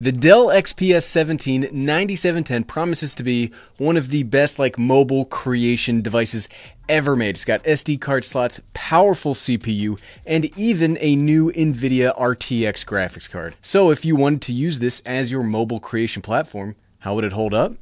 The Dell XPS 17 9710 promises to be one of the best like mobile creation devices ever made. It's got SD card slots, powerful CPU, and even a new Nvidia RTX graphics card. So if you wanted to use this as your mobile creation platform, how would it hold up?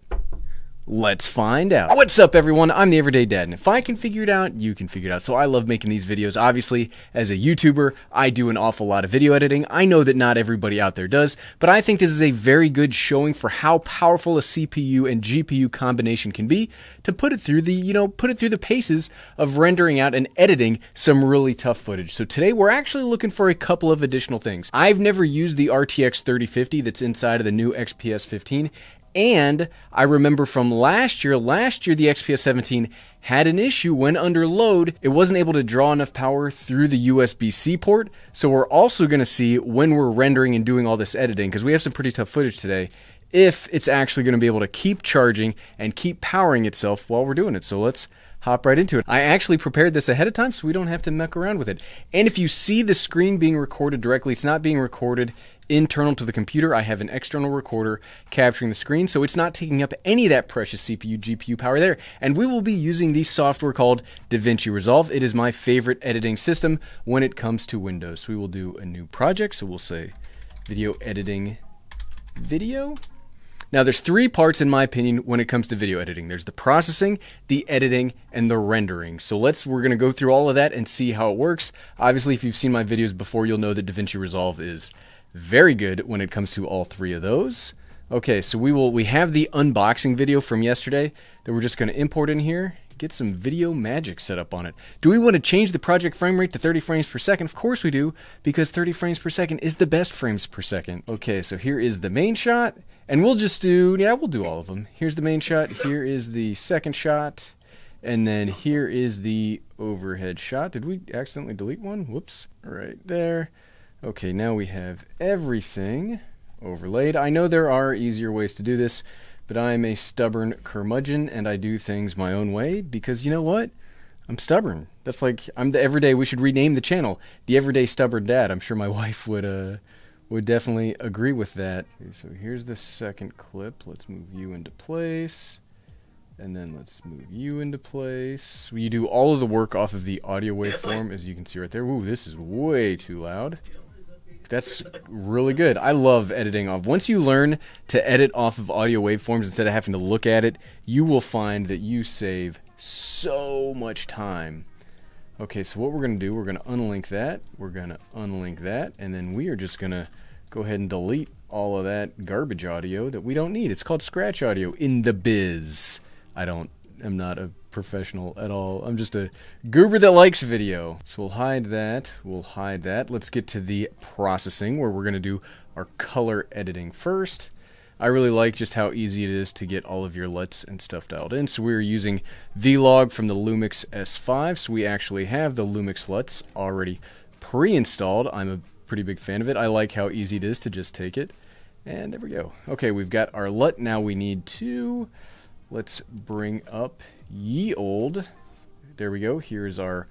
Let's find out. What's up, everyone? I'm the Everyday Dad, and if I can figure it out, you can figure it out. So I love making these videos. Obviously, as a YouTuber, I do an awful lot of video editing. I know that not everybody out there does, but I think this is a very good showing for how powerful a CPU and GPU combination can be to put it through the, you know, put it through the paces of rendering out and editing some really tough footage. So today we're actually looking for a couple of additional things. I've never used the RTX 3050 that's inside of the new XPS 15, and I remember from last year, last year the XPS 17 had an issue when under load. It wasn't able to draw enough power through the USB C port. So we're also going to see when we're rendering and doing all this editing, because we have some pretty tough footage today, if it's actually going to be able to keep charging and keep powering itself while we're doing it. So let's hop right into it. I actually prepared this ahead of time so we don't have to muck around with it. And if you see the screen being recorded directly, it's not being recorded internal to the computer. I have an external recorder capturing the screen, so it's not taking up any of that precious CPU, GPU power there. And we will be using the software called DaVinci Resolve. It is my favorite editing system when it comes to Windows. We will do a new project, so we'll say video editing video. Now, there's three parts, in my opinion, when it comes to video editing. There's the processing, the editing, and the rendering. So let's we're gonna go through all of that and see how it works. Obviously, if you've seen my videos before, you'll know that DaVinci Resolve is very good when it comes to all three of those. Okay, so we will we have the unboxing video from yesterday that we're just going to import in here. Get some video magic set up on it. Do we want to change the project frame rate to 30 frames per second? Of course we do, because 30 frames per second is the best frames per second. Okay, so here is the main shot, and we'll just do, yeah, we'll do all of them. Here's the main shot, here is the second shot, and then here is the overhead shot. Did we accidentally delete one? Whoops, right there. Okay, now we have everything overlaid. I know there are easier ways to do this, but I'm a stubborn curmudgeon and I do things my own way because you know what? I'm stubborn. That's like I'm the everyday. We should rename the channel the Everyday Stubborn Dad. I'm sure my wife would uh would definitely agree with that. So here's the second clip. Let's move you into place. And then let's move you into place. You do all of the work off of the audio waveform, as you can see right there. Ooh, this is way too loud. That's really good. I love editing off. Once you learn to edit off of audio waveforms instead of having to look at it, you will find that you save so much time. Okay, so what we're going to do, we're going to unlink that, we're going to unlink that, and then we are just going to go ahead and delete all of that garbage audio that we don't need. It's called scratch audio in the biz. I don't, I'm not a professional at all. I'm just a goober that likes video. So we'll hide that. We'll hide that. Let's get to the processing where we're going to do our color editing first. I really like just how easy it is to get all of your LUTs and stuff dialed in. So we're using Vlog from the Lumix S5. So we actually have the Lumix LUTs already pre-installed. I'm a pretty big fan of it. I like how easy it is to just take it. And there we go. Okay, we've got our LUT. Now we need to Let's bring up ye old. There we go. Here's our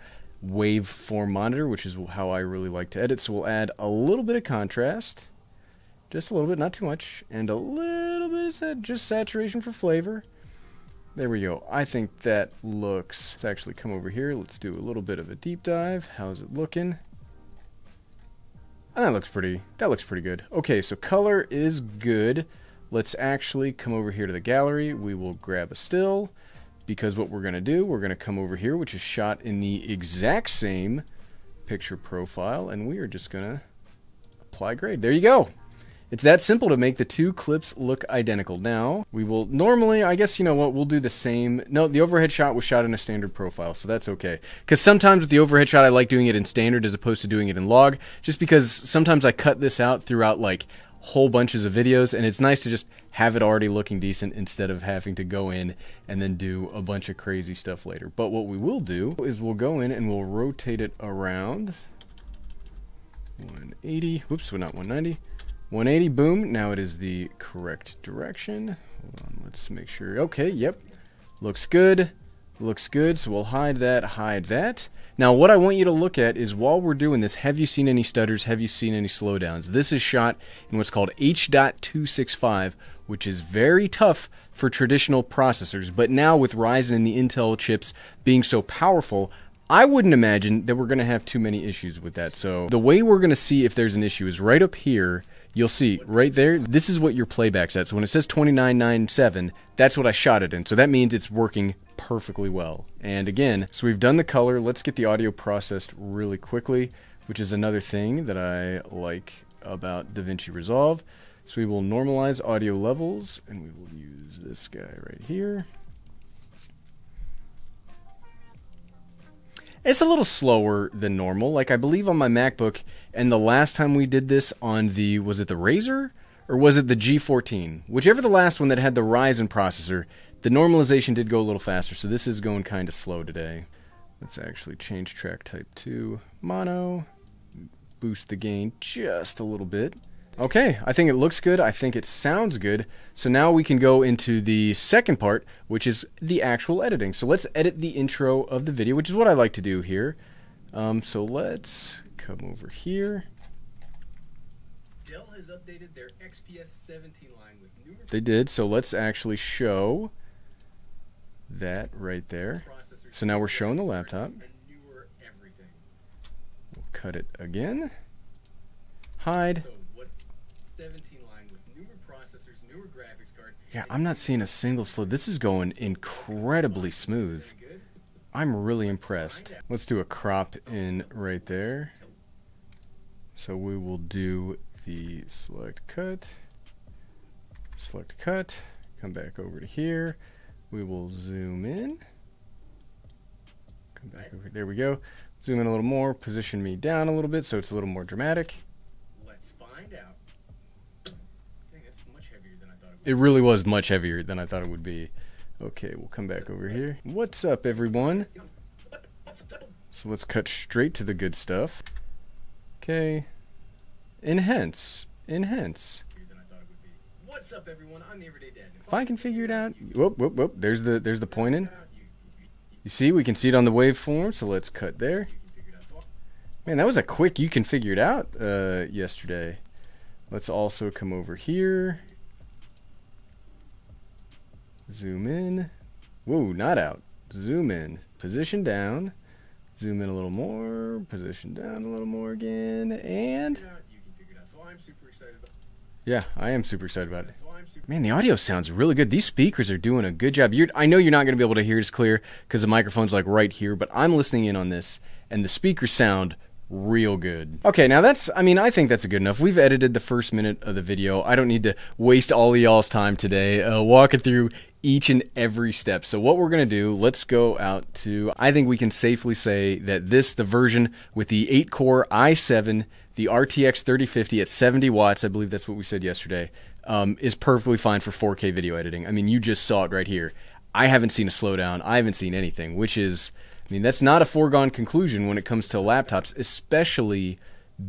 waveform monitor, which is how I really like to edit. So we'll add a little bit of contrast, just a little bit, not too much, and a little bit of just saturation for flavor. There we go. I think that looks. Let's actually come over here. Let's do a little bit of a deep dive. How's it looking? that looks pretty. That looks pretty good. Okay, so color is good. Let's actually come over here to the gallery. We will grab a still because what we're going to do, we're going to come over here, which is shot in the exact same picture profile, and we are just going to apply grade. There you go. It's that simple to make the two clips look identical. Now, we will normally, I guess, you know what, we'll do the same. No, the overhead shot was shot in a standard profile, so that's okay. Because sometimes with the overhead shot, I like doing it in standard as opposed to doing it in log, just because sometimes I cut this out throughout, like, whole bunches of videos and it's nice to just have it already looking decent instead of having to go in and then do a bunch of crazy stuff later. But what we will do is we'll go in and we'll rotate it around 180, whoops, well not 190, 180, boom, now it is the correct direction. On, let's make sure, okay, yep, looks good, looks good, so we'll hide that, hide that. Now, what I want you to look at is while we're doing this, have you seen any stutters? Have you seen any slowdowns? This is shot in what's called H.265, which is very tough for traditional processors. But now with Ryzen and the Intel chips being so powerful, I wouldn't imagine that we're going to have too many issues with that. So the way we're going to see if there's an issue is right up here. You'll see right there, this is what your playback's at. So when it says 2997, that's what I shot it in. So that means it's working perfectly well. And again, so we've done the color. Let's get the audio processed really quickly, which is another thing that I like about DaVinci Resolve. So we will normalize audio levels, and we will use this guy right here. It's a little slower than normal. Like I believe on my MacBook, and the last time we did this on the was it the Razer or was it the G14? Whichever the last one that had the Ryzen processor, the normalization did go a little faster. So this is going kind of slow today. Let's actually change track type to mono, boost the gain just a little bit. Okay, I think it looks good. I think it sounds good. So now we can go into the second part, which is the actual editing. So let's edit the intro of the video, which is what I like to do here. Um, so let's come over here. Dell has updated their XPS 17 line with new. They did. So let's actually show that right there. So now we're showing the laptop. We'll cut it again. Hide. 17 line with newer processors, newer graphics card. Yeah, I'm not seeing a single slow. This is going incredibly smooth. I'm really impressed. Let's do a crop in right there. So we will do the select cut, select cut, come back over to here. We will zoom in. Come back over. There we go. Zoom in a little more, position me down a little bit so it's a little more dramatic. It really was much heavier than I thought it would be. Okay, we'll come back over here. What's up, everyone? So let's cut straight to the good stuff. Okay. Enhance. Enhance. What's up, everyone? I'm the Everyday Dad. If I can figure it out. Whoop, whoop, whoop. There's the there's the pointing. You see, we can see it on the waveform, so let's cut there. Man, that was a quick you can figure it out uh, yesterday. Let's also come over here. Zoom in. Whoa, not out. Zoom in. Position down. Zoom in a little more. Position down a little more again. And. Yeah, I am super excited about it. Man, the audio sounds really good. These speakers are doing a good job. You're, I know you're not going to be able to hear this clear because the microphone's like right here, but I'm listening in on this, and the speakers sound real good. Okay, now that's, I mean, I think that's good enough. We've edited the first minute of the video. I don't need to waste all of y'all's time today uh, walking through each and every step. So what we're going to do, let's go out to, I think we can safely say that this, the version with the 8 core i7, the RTX 3050 at 70 watts, I believe that's what we said yesterday, um, is perfectly fine for 4K video editing. I mean, you just saw it right here. I haven't seen a slowdown. I haven't seen anything, which is, I mean, that's not a foregone conclusion when it comes to laptops, especially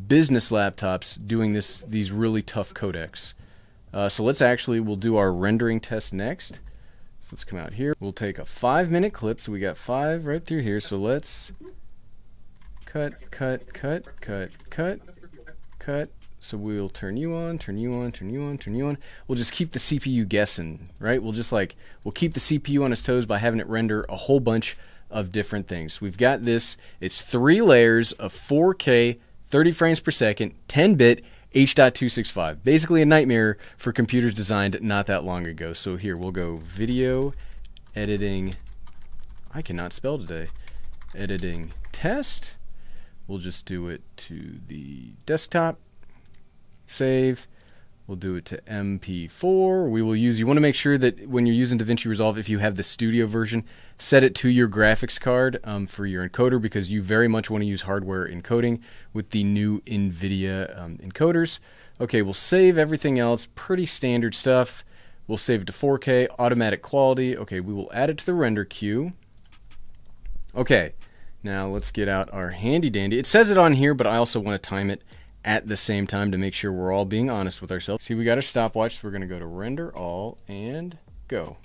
business laptops doing this these really tough codecs. Uh, so let's actually, we'll do our rendering test next. Let's come out here. We'll take a five minute clip. So we got five right through here. So let's cut, cut, cut, cut, cut, cut. So we'll turn you on, turn you on, turn you on, turn you on. We'll just keep the CPU guessing, right? We'll just like, we'll keep the CPU on its toes by having it render a whole bunch of different things. We've got this, it's three layers of 4K, 30 frames per second, 10 bit, H.265. Basically a nightmare for computers designed not that long ago. So here we'll go video editing. I cannot spell today. Editing test. We'll just do it to the desktop. Save. We'll do it to MP4. We will use, you want to make sure that when you're using DaVinci Resolve, if you have the studio version, set it to your graphics card um, for your encoder because you very much want to use hardware encoding with the new NVIDIA um, encoders. Okay, we'll save everything else, pretty standard stuff. We'll save it to 4K, automatic quality. Okay, we will add it to the render queue. Okay, now let's get out our handy dandy. It says it on here, but I also want to time it at the same time to make sure we're all being honest with ourselves. See, we got our stopwatch, so we're going to go to render all and go.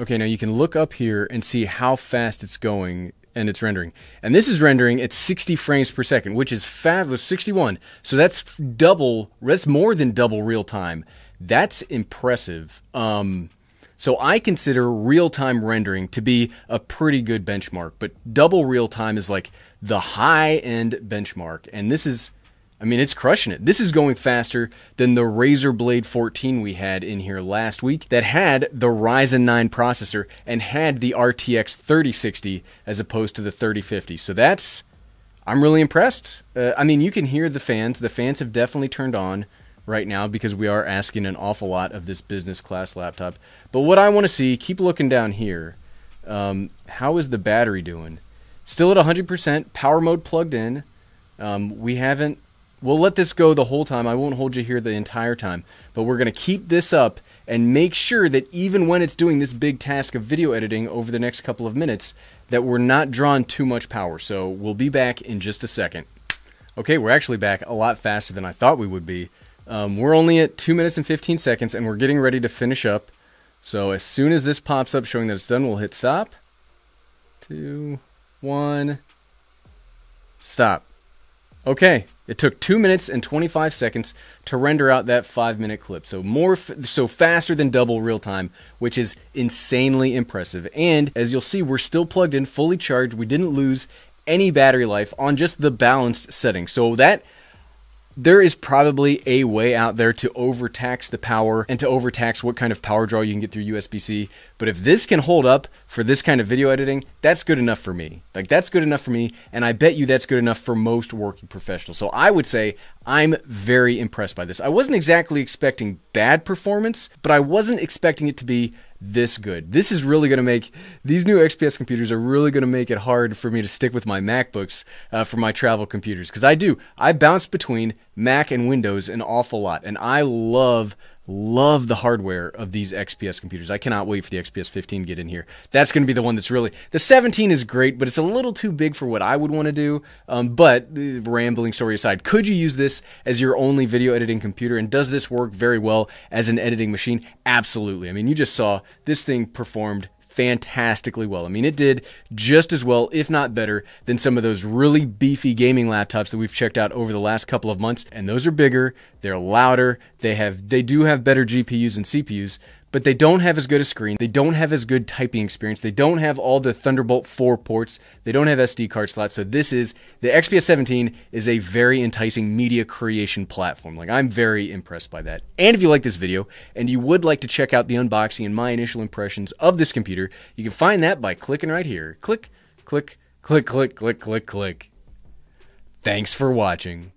Okay, now you can look up here and see how fast it's going and it's rendering. And this is rendering at 60 frames per second, which is fabulous. 61. So that's double. That's more than double real time. That's impressive. Um, so I consider real time rendering to be a pretty good benchmark, but double real time is like the high end benchmark. And this is I mean, it's crushing it. This is going faster than the Razer Blade 14 we had in here last week that had the Ryzen 9 processor and had the RTX 3060 as opposed to the 3050. So that's, I'm really impressed. Uh, I mean, you can hear the fans. The fans have definitely turned on right now because we are asking an awful lot of this business class laptop. But what I want to see, keep looking down here. Um, how is the battery doing? Still at 100%, power mode plugged in. Um, we haven't We'll let this go the whole time. I won't hold you here the entire time. But we're going to keep this up and make sure that even when it's doing this big task of video editing over the next couple of minutes, that we're not drawing too much power. So we'll be back in just a second. Okay, we're actually back a lot faster than I thought we would be. Um, we're only at 2 minutes and 15 seconds, and we're getting ready to finish up. So as soon as this pops up showing that it's done, we'll hit stop. Two, one, stop. Okay, it took two minutes and 25 seconds to render out that five minute clip. So more, so faster than double real time, which is insanely impressive. And as you'll see, we're still plugged in, fully charged. We didn't lose any battery life on just the balanced setting. So that there is probably a way out there to overtax the power and to overtax what kind of power draw you can get through USB-C. But if this can hold up for this kind of video editing, that's good enough for me. Like that's good enough for me, and I bet you that's good enough for most working professionals. So I would say I'm very impressed by this. I wasn't exactly expecting bad performance, but I wasn't expecting it to be this good. This is really going to make these new XPS computers are really going to make it hard for me to stick with my MacBooks uh, for my travel computers because I do. I bounce between Mac and Windows an awful lot, and I love love the hardware of these XPS computers. I cannot wait for the XPS 15 to get in here. That's going to be the one that's really the 17 is great, but it's a little too big for what I would want to do. Um, but rambling story aside, could you use this as your only video editing computer? And does this work very well as an editing machine? Absolutely. I mean, you just saw this thing performed fantastically well. I mean, it did just as well, if not better, than some of those really beefy gaming laptops that we've checked out over the last couple of months. And those are bigger, they're louder, they have they do have better GPUs and CPUs, but they don't have as good a screen. They don't have as good typing experience. They don't have all the Thunderbolt 4 ports. They don't have SD card slots. So this is the XPS 17 is a very enticing media creation platform. Like I'm very impressed by that. And if you like this video and you would like to check out the unboxing and my initial impressions of this computer, you can find that by clicking right here. Click, click, click, click, click, click, click. Thanks for watching.